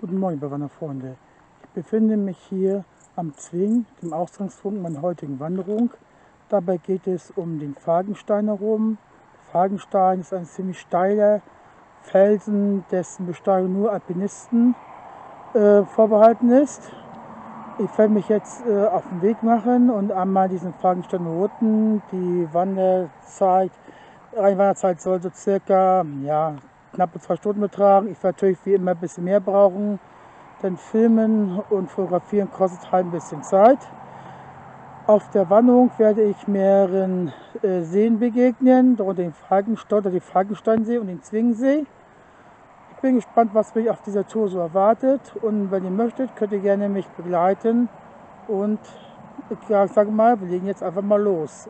Guten Morgen, Bewanderfreunde. Ich befinde mich hier am Zwing, dem Ausgangspunkt meiner heutigen Wanderung. Dabei geht es um den Fagenstein herum. Fagenstein ist ein ziemlich steiler Felsen, dessen Besteigung nur Alpinisten äh, vorbehalten ist. Ich werde mich jetzt äh, auf den Weg machen und einmal diesen Fagenstein routen. Die Wanderzeit, Wanderzeit soll so circa ja, knappe zwei Stunden betragen. Ich werde natürlich wie immer ein bisschen mehr brauchen, denn Filmen und Fotografieren kostet halt ein bisschen Zeit. Auf der Wanderung werde ich mehreren äh, Seen begegnen, darunter den Falkenstein, den Falkensteinsee und den Zwingensee. Ich bin gespannt, was mich auf dieser Tour so erwartet und wenn ihr möchtet, könnt ihr gerne mich begleiten und ich sage mal, wir legen jetzt einfach mal los.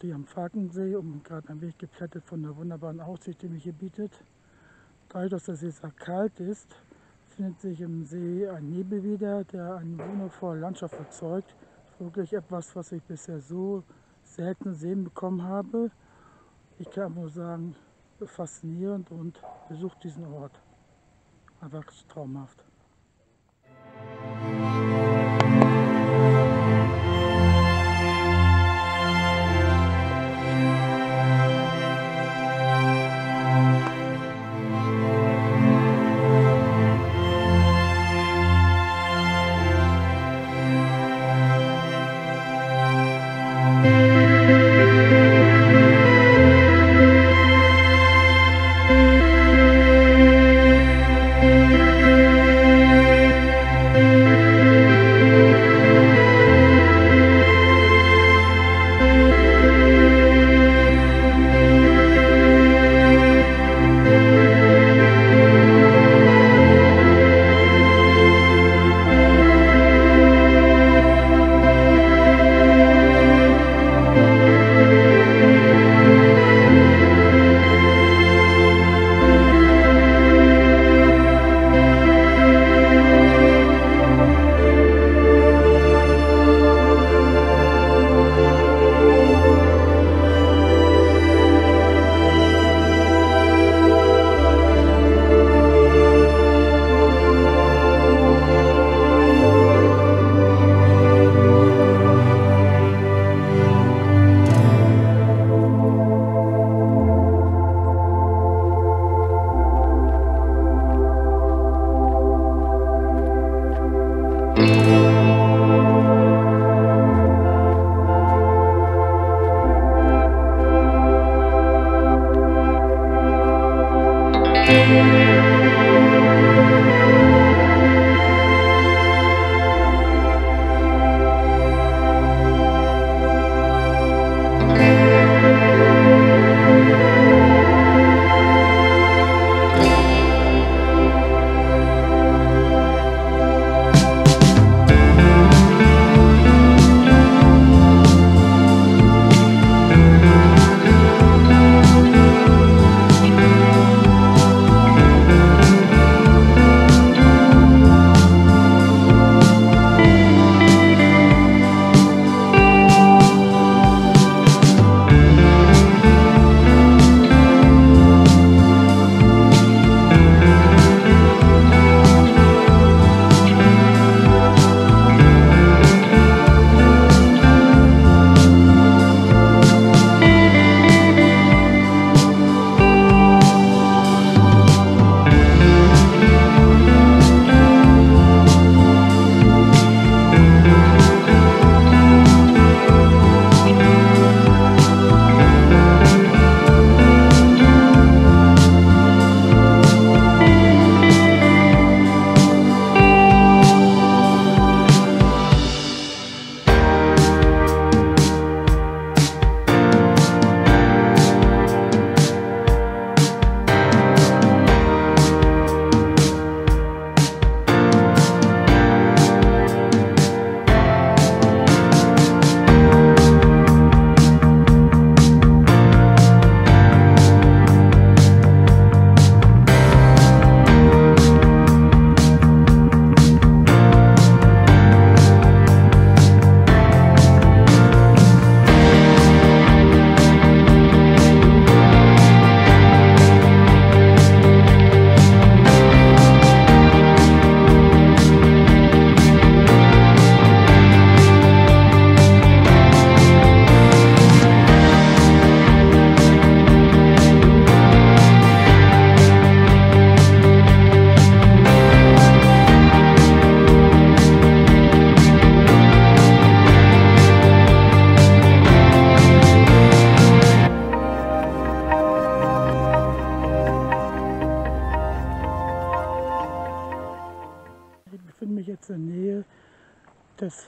Gerade hier am Falkensee und gerade ein wenig geplättet von der wunderbaren Aussicht, die mich hier bietet. Dadurch, dass der See sehr kalt ist, findet sich im See ein Nebel wieder, der eine wundervolle Landschaft erzeugt. Wirklich etwas, was ich bisher so selten sehen bekommen habe. Ich kann nur sagen, faszinierend und besucht diesen Ort. Einfach traumhaft. Música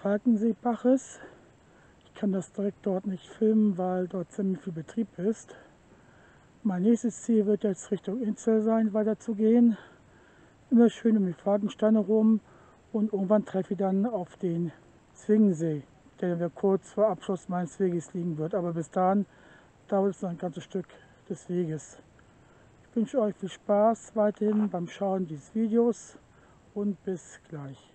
Falkenseebaches. Ich kann das direkt dort nicht filmen, weil dort ziemlich viel Betrieb ist. Mein nächstes Ziel wird jetzt Richtung Insel sein, weiter zu gehen. Immer schön um die Falkensteine rum und irgendwann treffe ich dann auf den Zwingensee, der mir kurz vor Abschluss meines Weges liegen wird. Aber bis dahin dauert es noch ein ganzes Stück des Weges. Ich wünsche euch viel Spaß weiterhin beim Schauen dieses Videos und bis gleich.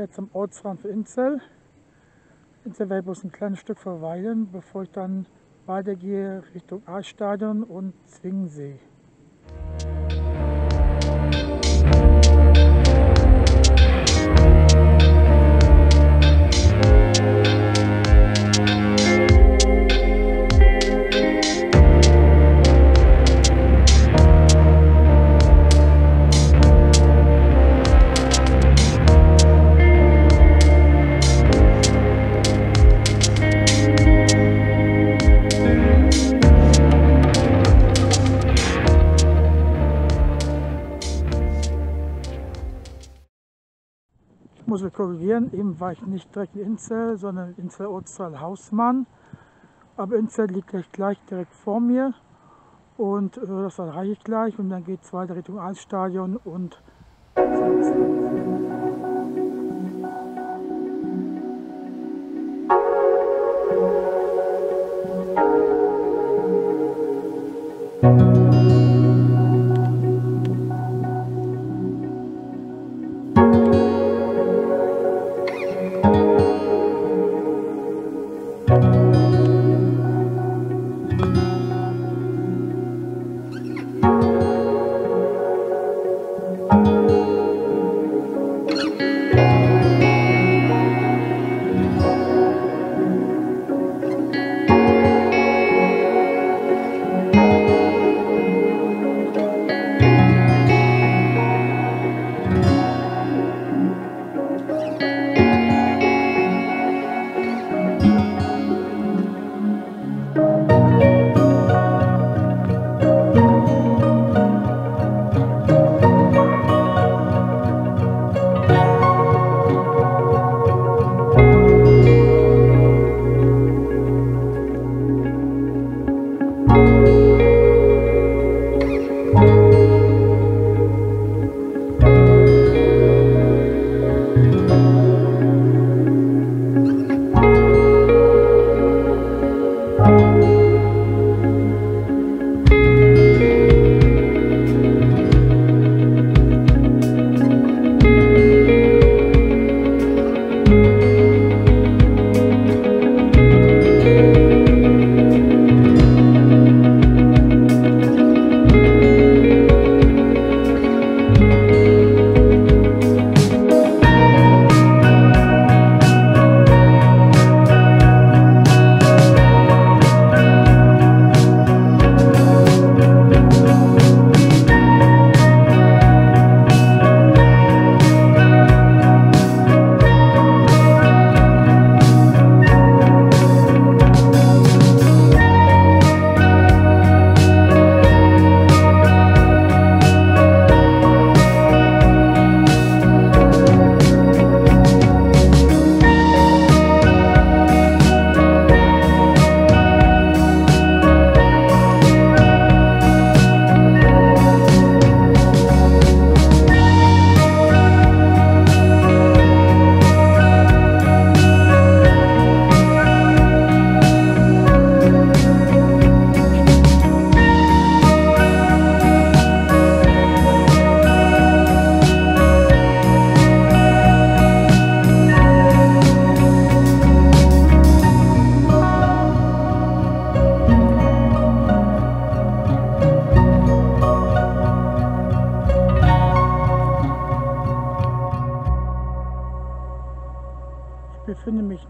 Jetzt am Ortsrand für Inzell. Inzell werde ich bloß ein kleines Stück verweilen, bevor ich dann weitergehe Richtung Eisstadion und Zwingensee. Korrigieren, eben war ich nicht direkt in Inzell, sondern in Inzell Ortsteil Hausmann. Aber Inzell liegt gleich, gleich direkt vor mir. Und äh, das erreiche ich gleich. Und dann geht es weiter Richtung Eisstadion und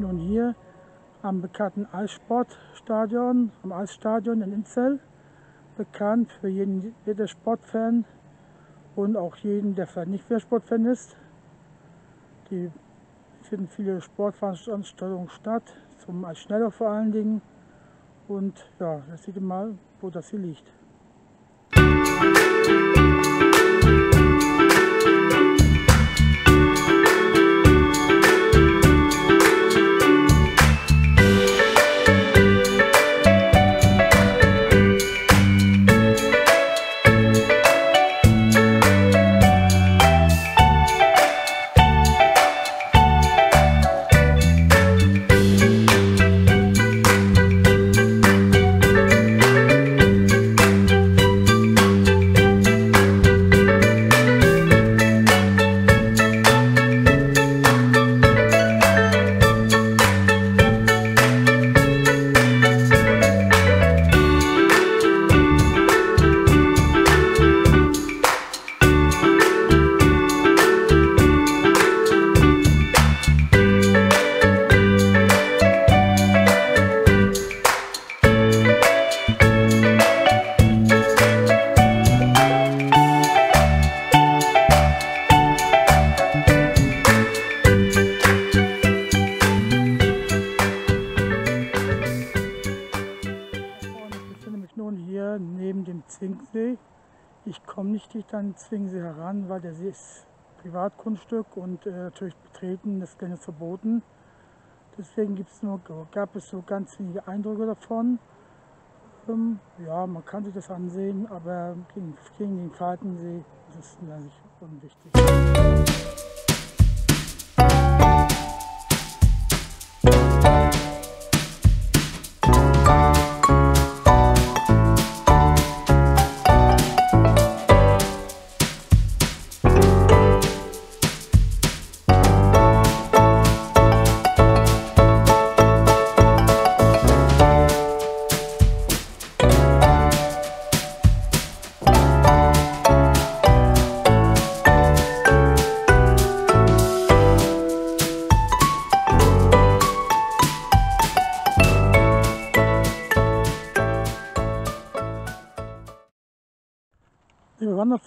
nun hier am bekannten Eissportstadion, am Eisstadion in Inzell. Bekannt für jeden, jeder Sportfan und auch jeden, der vielleicht nicht mehr Sportfan ist. Die finden viele Sportveranstaltungen statt, zum Eisschnelllauf vor allen Dingen. Und ja, das sieht ihr mal, wo das hier liegt. Nicht an den Zwingensee heran, weil der See ist Privatgrundstück und äh, natürlich betreten des Geländes verboten. Deswegen gibt's nur, gab es so ganz wenige Eindrücke davon. Ähm, ja, man kann sich das ansehen, aber gegen, gegen den Falkensee ist es natürlich unwichtig.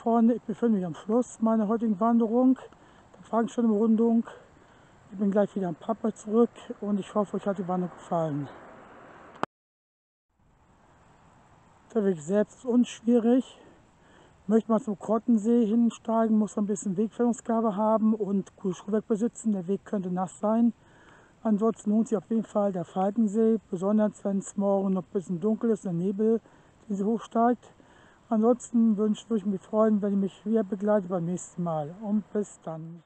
Wanderfreunde, ich befinde mich am Schluss meiner heutigen Wanderung, der Fagensteinumrundung. Ich bin gleich wieder am Papa zurück und ich hoffe, euch hat die Wanderung gefallen. Der Weg selbst ist unschwierig. Möchte man zum Krottensee hinsteigen, muss man ein bisschen Wegführungsgabe haben und gute Schuhwerk besitzen. Der Weg könnte nass sein. Ansonsten lohnt sich auf jeden Fall der Falkensee, besonders wenn es morgen noch ein bisschen dunkel ist, der Nebel, den sie hochsteigt. Ansonsten würde ich mich freuen, wenn ihr mich wieder begleitet beim nächsten Mal. Und bis dann.